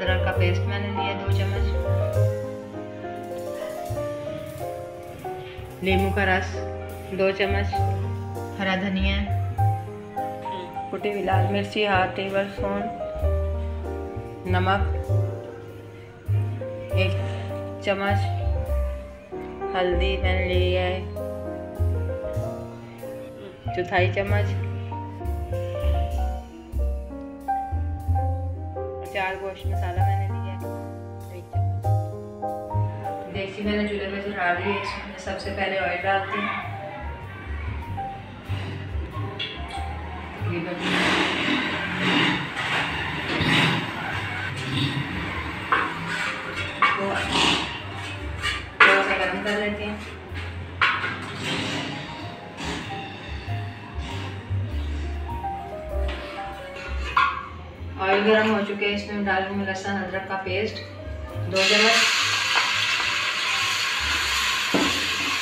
अदरक का पेस्ट मैंने लिया दो चम्मच। नींबू का रस दो चम्मच। हरा धनिया। कुटी हुई लाल मिर्ची, हाफ़ टेबल स्पून। नमक। एक चम्मच। हल्दी मैंने लिया है। चौथाई चम्मच। चार गोश्त मसाला मैंने लिया है। देखिए, मैंने चूल्हे में जो डाल है, इसमें सबसे पहले ऑयल डालती हूँ। हैं इसमें डालूँगी लहसुन, अदरक का पेस्ट, दो चम्मच।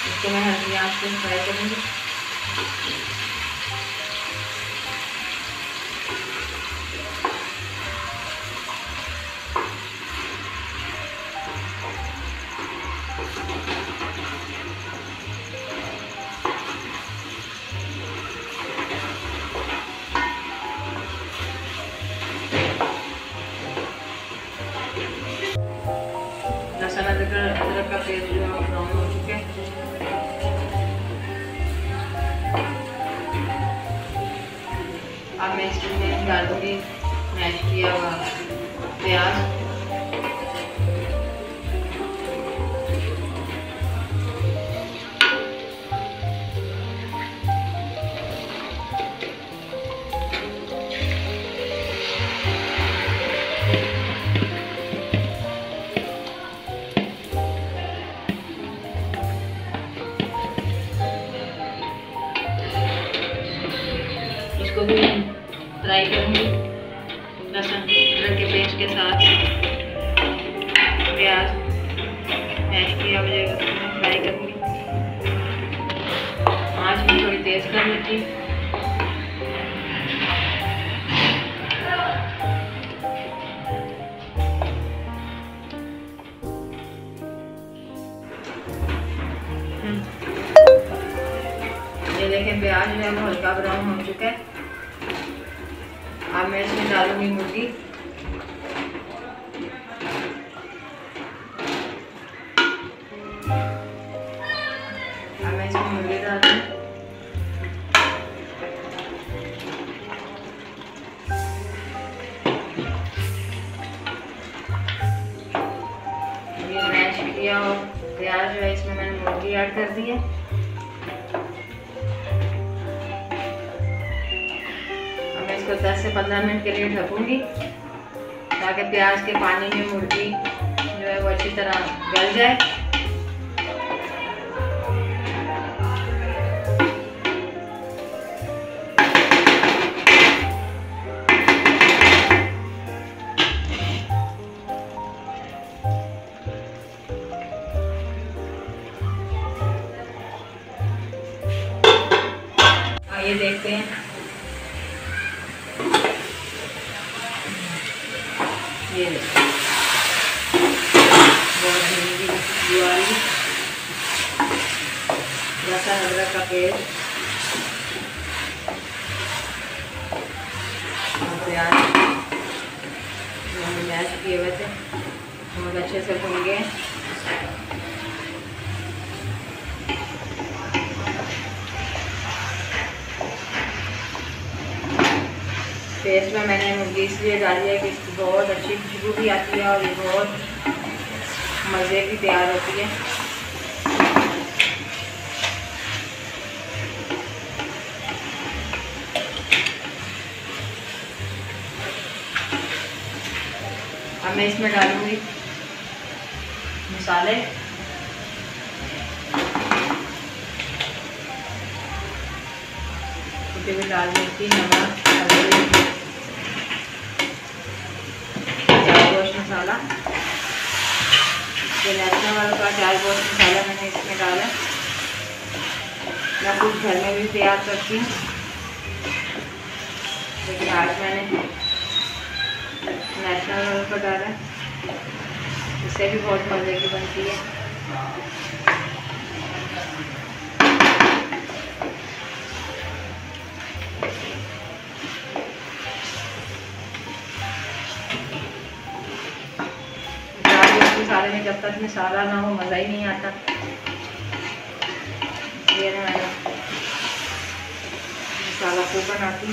इसको मैं हल्दी आँच पे फ्राई करूँगी। अब मैं इसमें डालूँगी मैश किया हुआ प्याज प्याज फ्राई करूँगी। आँच में थोड़ी तेज़ कर लेती। ये देखें प्याज जो हल्का ब्राउन हो चुका है। अब मैं इसमें डालूँगी मुर्गी। ऐड कर दी अब मैं इसको 10 से 15 मिनट के लिए ढकूँगी, ताकि प्याज के पानी में मुर्गी जो है वो अच्छी तरह गल जाए। आइए देखते हैं। ये बहुत अदरक का पेस्ट प्याज किए हुए थे बहुत अच्छे से भून गए पेस्ट में मैंने मुर्गी, इसलिए डाली है कि इसकी बहुत अच्छी खुशबू भी आती है और ये बहुत मज़े की तैयार होती है। अब मैं इसमें डालूँगी मसाले। भी डाल देती नमक गोश्त मसाला ये नेशनल का डाल बहुत मसाला मैंने इसमें डाला। मैं कुछ घर में भी तैयार करती हूँ। लेकिन आज मैंने नेशनल लेवल का डाला। इससे भी बहुत मज़े की बनती है। में मसाला ना हो, मज़ा ही नहीं आता। मसाला को बनाती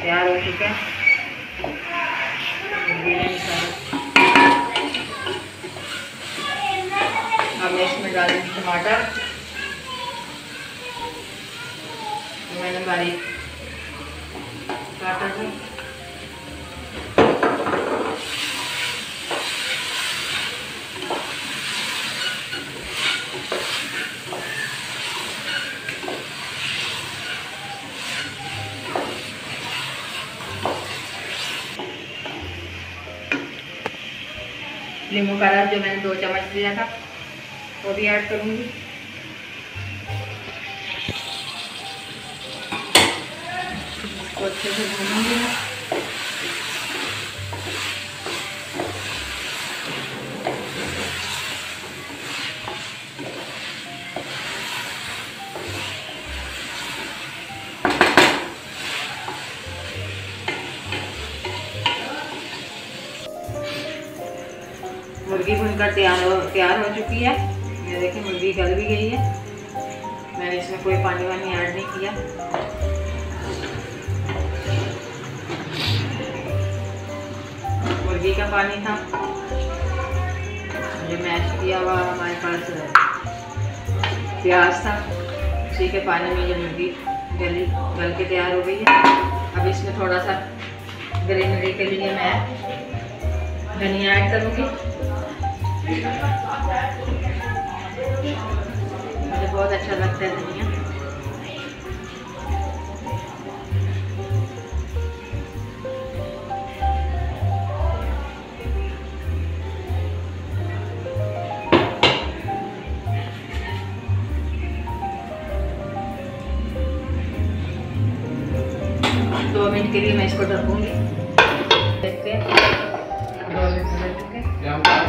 तैयार हो चुके हैं। मैं इसमें डालूँगी टमाटर। मैंने बारीक काटा था। नींबू का रस जो मैंने दो चम्मच लिया था। वो भी ऐड करूँगी। इसको अच्छे से भूनूँगी मैं। मुर्गी भुनकर तैयार हो तैयार हो चुकी है। देखिए मुर्गी गल भी गई है। मैंने इसमें कोई पानी वानी ऐड नहीं किया। मुर्गी का पानी था। जो मैश किया हुआ हमारे पास प्याज था। उसी के पानी में ये मुर्गी गली गल के तैयार हो गई है। अब इसमें थोड़ा सा ग्रीनरी के लिए मैं धनिया ऐड करूँगी। मुझे बहुत अच्छा लगता है धनिया दो मिनट के लिए मैं इसको ढकूँगी। देखते हैं। दो मिनट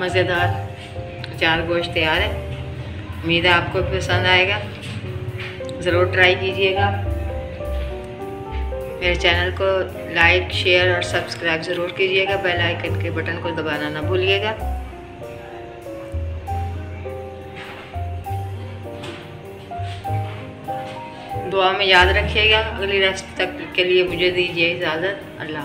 मज़ेदार चार गोश्त तैयार है। उम्मीद है आपको पसंद आएगा। ज़रूर ट्राई कीजिएगा। मेरे चैनल को लाइक, शेयर और सब्सक्राइब ज़रूर कीजिएगा। बेल आइकन के बटन को दबाना ना भूलिएगा। दुआ में याद रखिएगा। अगली रेसिपी तक के लिए मुझे दीजिए इजाज़त। अल्लाह